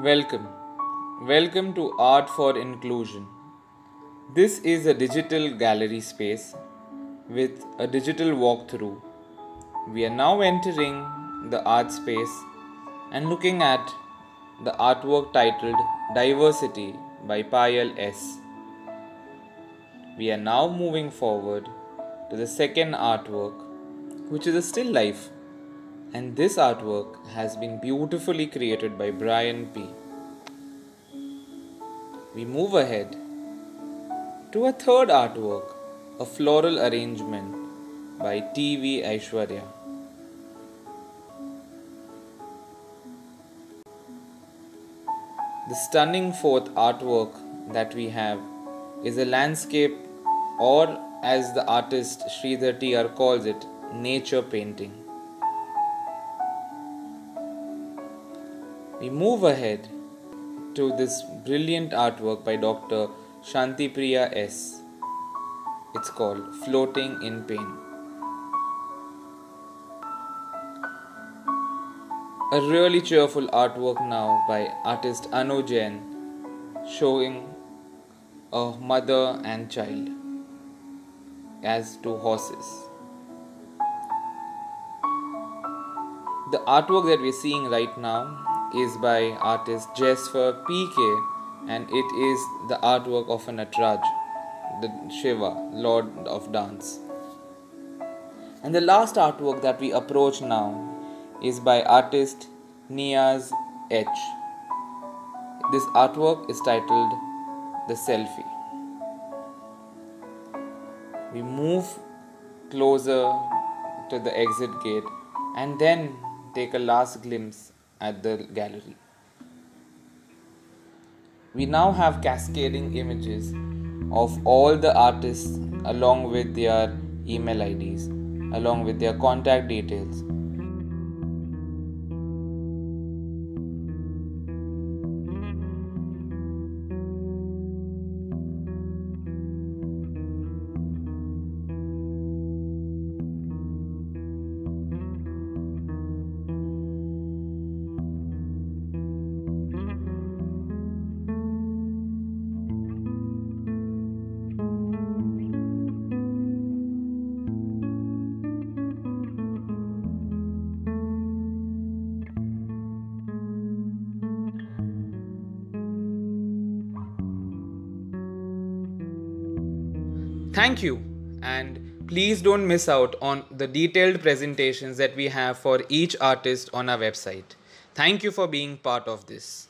Welcome. Welcome to Art for Inclusion. This is a digital gallery space with a digital walkthrough. We are now entering the art space and looking at the artwork titled Diversity by Payal S. We are now moving forward to the second artwork, which is a still life and this artwork has been beautifully created by Brian P. We move ahead to a third artwork, a floral arrangement by T.V. Aishwarya. The stunning fourth artwork that we have is a landscape, or as the artist Sridhar T.R. calls it, nature painting. We move ahead to this brilliant artwork by Dr. Shanthipriya S. It's called Floating in Pain. A really cheerful artwork now by artist Anu Jain showing a mother and child as two horses. The artwork that we're seeing right now is by artist Jesfer PK and it is the artwork of a the Shiva, Lord of Dance. And the last artwork that we approach now is by artist Niyaz H. This artwork is titled The Selfie. We move closer to the exit gate and then take a last glimpse at the gallery. We now have cascading images of all the artists along with their email IDs, along with their contact details, Thank you, and please don't miss out on the detailed presentations that we have for each artist on our website. Thank you for being part of this.